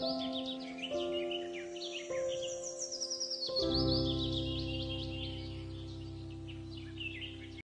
あ。